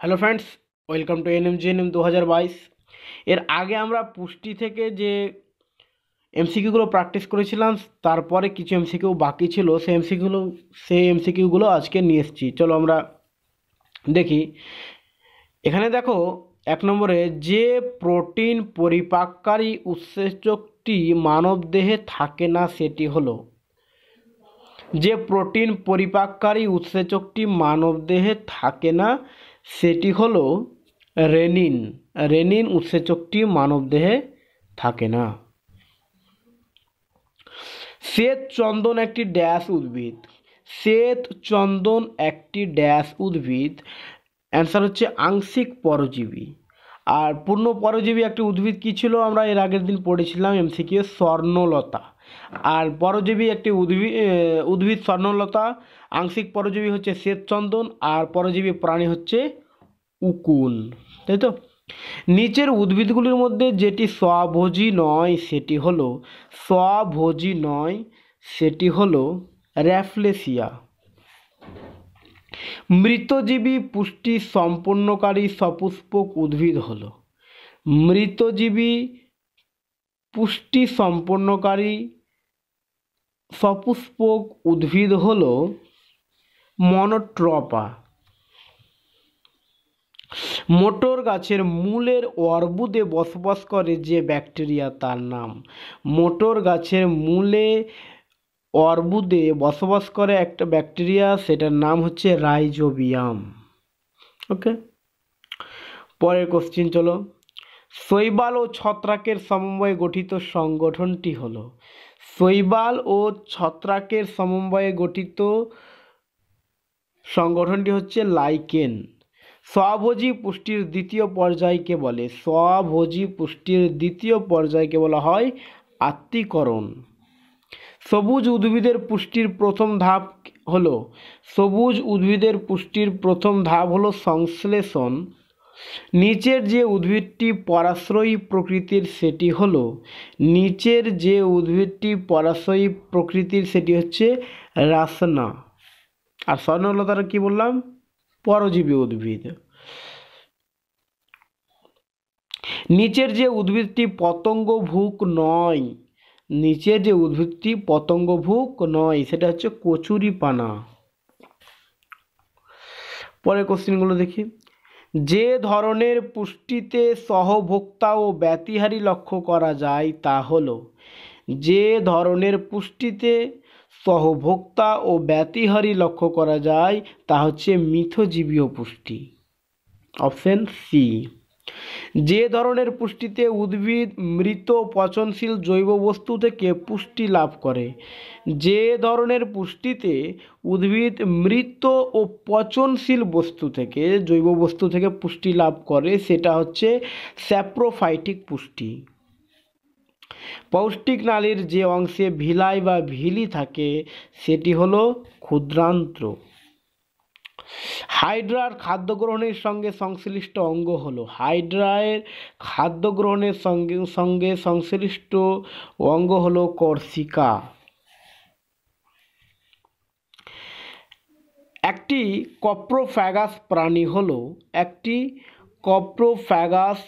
Hello friends, welcome to NM GNM দু হাজার বাইশ। এর আগে আমরা পুষ্টি থেকে যে এমসিকিউগুলো প্র্যাকটিস করেছিলাম, তারপরে কিছু এমসিকিউ বাকি ছিল, সেই এমসিকিউগুলো সেই এমসিকিউগুলো আজকে নিয়ে এসেছি। চলো আমরা দেখি। এখানে দেখো, এক নম্বরে, যে প্রোটিন পরিপাককারী উৎসেচকটি মানবদেহে থাকে না, সেটি হলো যে প্রোটিন পরিপাককারী উৎসেচকটি মানবদেহে থাকে না, সেটি হলো রেনিন। রেনিন উৎসেচকটি মানবদেহে থাকে না। শ্বেত চন্দন একটি ড্যাশ উদ্ভিদ। শ্বেত চন্দন একটি ড্যাশ উদ্ভিদ। অ্যান্সার হচ্ছে আংশিক পরজীবী। আর পূর্ণ পরজীবী একটি উদ্ভিদ কী ছিল? আমরা এর আগের দিন পড়েছিলাম এমসিকিউ স্বর্ণলতা। আর পরজীবী একটি উদ্ভিদ উদ্ভিদ স্বর্ণলতা, আংশিক পরজীবী হচ্ছে শ্বেতচন্দন, আর পরজীবী প্রাণী হচ্ছে উকুন। তাই তো? নিচের উদ্ভিদগুলির মধ্যে যেটি স্বভোজী নয়, সেটি হলো স্বভোজী নয়, সেটি হলো র্যাফলেসিয়া। মৃতজীবী পুষ্টি সম্পন্নকারী সপুষ্পক উদ্ভিদ হলো। মৃতজীবী পুষ্টি সম্পন্নকারী সপুষ্পক উদ্ভিদ হলো মনোট্রপা। মোটর গাছের মূলের অর্বুদে বসবাস করে যে ব্যাকটেরিয়া তার নাম। মোটর গাছের মূলে অর্বুদে বসবাস করে একটা ব্যাকটেরিয়া, সেটার নাম হচ্ছে রাইজোবিয়াম। ওকে পরের কোশ্চিন চলো। শৈবাল ও ছত্রাকের সমন্বয়ে গঠিত সংগঠনটি হলো। শৈবাল ও ছত্রাকের সমন্বয়ে গঠিত সংগঠনটি হচ্ছে লাইকেন। স্বভোজী পুষ্টির দ্বিতীয় পর্যায়কে বলে, স্বভোজী পুষ্টির দ্বিতীয় পর্যায়কে বলা হয় আত্মীকরণ সবুজ উদ্ভিদের পুষ্টির প্রথম ধাপ হলো, সবুজ উদ্ভিদের পুষ্টির প্রথম ধাপ হলো সংশ্লেষণ। নিচের যে উদ্ভিদটি পরাশ্রয়ী প্রকৃতির সেটি হলো, নিচের যে উদ্ভিদটি পরাশ্রয়ী প্রকৃতির সেটি হচ্ছে রাসনা। আর স্বর্ণলতার কি বললাম? পরজীবী উদ্ভিদ। নিচের যে উদ্ভিদটি পতঙ্গভুক নয় নিচে যে উদ্ভিদটি পতঙ্গভুক নয়, সেটা হচ্ছে কচুরি পানা পরের কোশ্চেনগুলো দেখি। যে ধরনের পুষ্টিতে সহভোক্তা ও ব্যতিহারি লক্ষ্য করা যায় তা হলো, যে ধরনের পুষ্টিতে সহভোক্তা ও ব্যতিহারি লক্ষ্য করা যায় তা হচ্ছে মিথজীবীয় পুষ্টি। অপশন সি যে ধরনের পুষ্টিতে উদ্ভিদ মৃত পচনশীল জৈব বস্তু থেকে পুষ্টি লাভ করে, যে ধরনের পুষ্টিতে উদ্ভিদ মৃত ও পচনশীল বস্তু থেকে, জৈব বস্তু থেকে পুষ্টি লাভ করে, সেটা হচ্ছে স্যাপ্রোফাইটিক পুষ্টি। পৌষ্টিক নালীর যে অংশে ভিলাই বা ভিলি থাকে, সেটি হলো ক্ষুদ্রান্ত্র। হাইড্রার খাদ্য গ্রহণের সঙ্গে সংশ্লিষ্ট অঙ্গ হলো হাইড্রায়ের খাদ্য গ্রহণের সঙ্গে সঙ্গে সংশ্লিষ্ট অঙ্গ হলো কর্সিকা। একটি কপ্রোফ্যাগাস প্রাণী হলো, একটি কপ্রোফ্যাগাস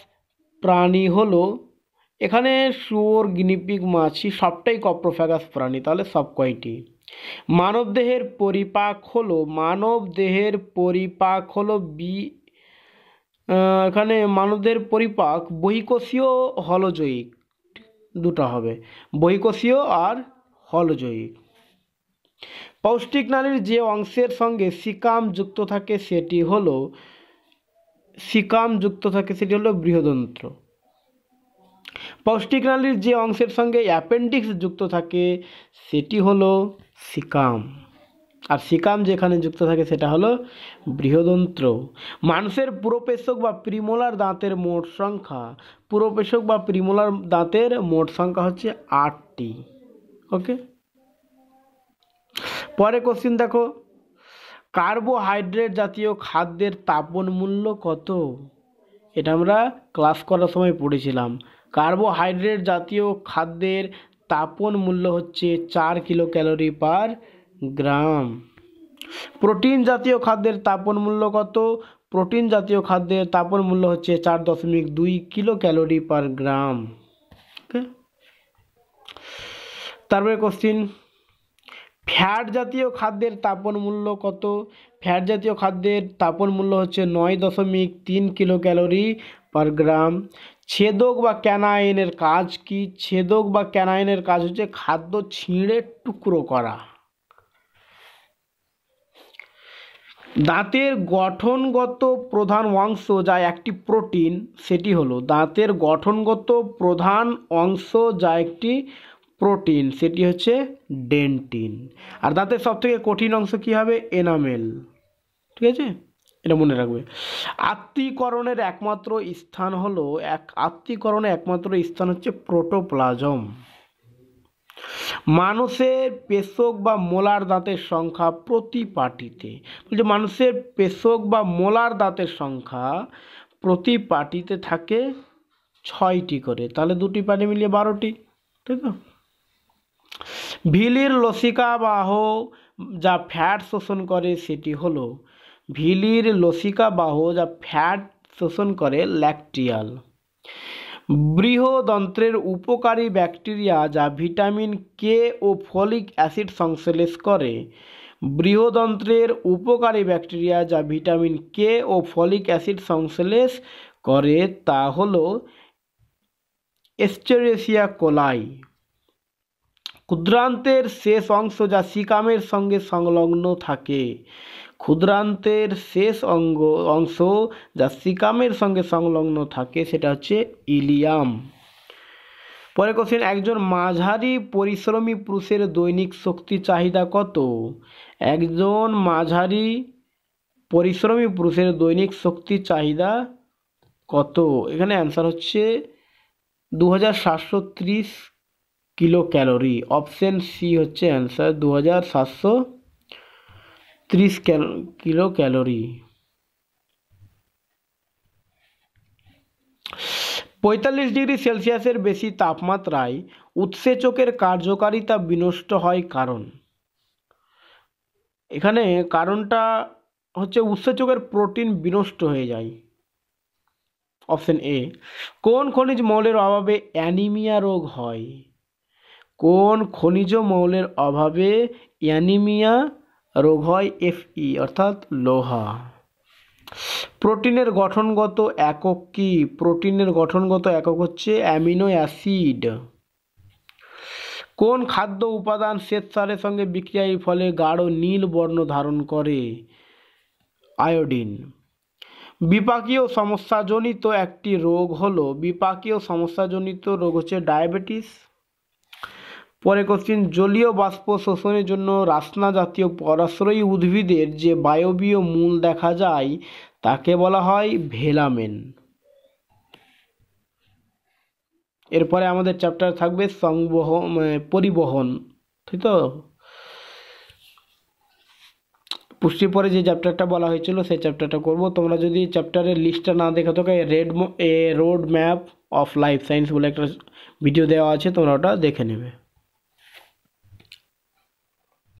প্রাণী হলো। এখানে শুয়োর, গিনিপিগ, মাছি সবটাই কপ্রোফ্যাগাস প্রাণী, তাহলে সব কয়টি? মানব দেহের পরিপাক হলো মানব দেহের পরিপাক হলো বি এখানে মানবদের পরিপাক বহিকোষীয় হলজয়িক দুটো হবে, বহিকোষীয় আর হলজয়িক পৌষ্টিক নালীর যে অংশের সঙ্গে সিকাম যুক্ত থাকে সেটি হলো, সিকাম যুক্ত থাকে সেটি হলো বৃহদন্ত্র। পৌষ্টিক নালীর যে অংশের সঙ্গে অ্যাপেন্ডিক্স যুক্ত থাকে সেটি হলো সিকাম। আর সিকাম যেখানে যুক্ত থাকে সেটা হলো বৃহদন্ত্র। মানুষের পুরোপেশক বা প্রিমোলার দাঁতের মোট সংখ্যা। পুরোপেশক বা প্রিমোলার দাঁতের মোট সংখ্যা হচ্ছে আটটি। ওকে? পরে কোশ্চিন দেখো। কার্বোহাইড্রেট জাতীয় খাদ্যের তাপন মূল্য কত? এটা আমরা ক্লাস করার সময় পড়েছিলাম। কার্বোহাইড্রেট জাতীয় খাদ্যের তাপন মূল্য হচ্ছে চার kilo calorie per gram. Protein জাতীয় খাদ্যের তাপন মূল্য কত? প্রোটিন জাতীয় খাদ্যের তাপন মূল্য হচ্ছে চার দশমিক দুই কিলো ক্যালোরি পার গ্রাম। তারপরে কোশ্চিন ফ্যাট জাতীয় খাদ্যের তাপন মূল্য কত? ফ্যাট জাতীয় খাদ্যের তাপন মূল্য হচ্ছে নয় দশমিক তিন কিলো ক্যালোরি পার গ্রাম। ছেদক বা ক্যানাইনের কাজ কি? ছেদক বা ক্যানাইনের কাজ হচ্ছে খাদ্য ছিঁড়ে টুকরো করা। দাঁতের গঠনগত প্রধান অংশ যা একটি প্রোটিন, সেটি হলো দাঁতের গঠনগত প্রধান অংশ যা একটি প্রোটিন, সেটি হচ্ছে ডেন্টিন। আর দাঁতের সবথেকে কঠিন অংশ কী হবে? এনামেল। ঠিক আছে? এটা মনে রাখবে। আত্মীকরণের একমাত্র স্থান হলো এক আত্মীকরণের একমাত্র স্থান হচ্ছে প্রোটোপ্লাজম। মানুষের পেশক বা মোলার দাঁতের সংখ্যা প্রতি পাটিতে। বলছে মানুষের পেশক বা মোলার দাঁতের সংখ্যা প্রতি পাটিতে থাকে ছয়টি করে। তাহলে দুটি পাটি মিলিয়ে বারোটি, তাই তো? ভিলির লসিকা বাহ যা ফ্যাট শোষণ করে সেটি হলো ভিলির লসিকা বাহ যা ফ্যাট শোষণ করে ল্যাকটিয়াল। বৃহদন্ত্রের উপকারী ব্যাকটেরিয়া যা ভিটামিন কে ও ফলিক অ্যাসিড সংশ্লেষ করে। বৃহদন্ত্রের উপকারী ব্যাকটেরিয়া যা ভিটামিন কে ও ফলিক অ্যাসিড সংশ্লেষ করে তা হল এস্টেরেসিয়া কোলাই ক্ষুদ্রান্তের শেষ অংশ যা সিকামের সঙ্গে সংলগ্ন থাকে। ক্ষুদ্রান্তের শেষ অঙ্গ, অংশ যা সিকামের সঙ্গে সংলগ্ন থাকে, সেটা হচ্ছে ইলিয়াম। পরে কোশ্চেন একজন মাঝারি পরিশ্রমী পুরুষের দৈনিক শক্তি চাহিদা কত? একজন মাঝারি পরিশ্রমী পুরুষের দৈনিক শক্তি চাহিদা কত? এখানে অ্যান্সার হচ্ছে দু হাজার সাতশো ত্রিশ কিলো ক্যালোরি অপশন সি হচ্ছে অ্যান্সার দু হাজার সাতশো ত্রিশ কিলো ক্যালোরি। পঁয়তাল্লিশ ডিগ্রি সেলসিয়াসের বেশি তাপমাত্রায় উৎসেচকের কার্যকারিতা বিনষ্ট হয় কারণ। এখানে কারণটা হচ্ছে উৎসেচকের প্রোটিন বিনষ্ট হয়ে যায়। অপশন এ, কোন খনিজ মৌলের অভাবে অ্যানিমিয়া রোগ হয়? কোন খনিজ মৌলের অভাবে অ্যানিমিয়া রোগ হয় এফই অর্থাৎ লোহা। প্রোটিনের গঠনগত একক কি? প্রোটিনের গঠনগত একক হচ্ছে অ্যামিনো অ্যাসিড। কোন খাদ্য উপাদান শ্বেতসারের সঙ্গে বিক্রিয়ার ফলে গাঢ় নীল বর্ণ ধারণ করে? আয়োডিন। বিপাকীয় সমস্যাজনিত একটি রোগ হলো, বিপাকীয় সমস্যাজনিত রোগ হচ্ছে ডায়াবেটিস। পরে কোশ্চিন জলীয় বাষ্প শোষণের জন্য রাসনা জাতীয় পরাশ্রয়ী উদ্ভিদের যে বায়বীয় মূল দেখা যায়, তাকে বলা হয় ভেলামেন। এরপরে আমাদের চ্যাপ্টার থাকবে সংবহন পরিবহন ঠিক তো? পুষ্টির পরে যে চ্যাপ্টারটা বলা হয়েছিল, সেই চ্যাপ্টারটা করব। তোমরা যদি চ্যাপ্টারের লিস্টটা না দেখে থাকো read a road map of life science বলে একটা ভিডিও দেওয়া আছে, তোমরা ওটা দেখে নেবে।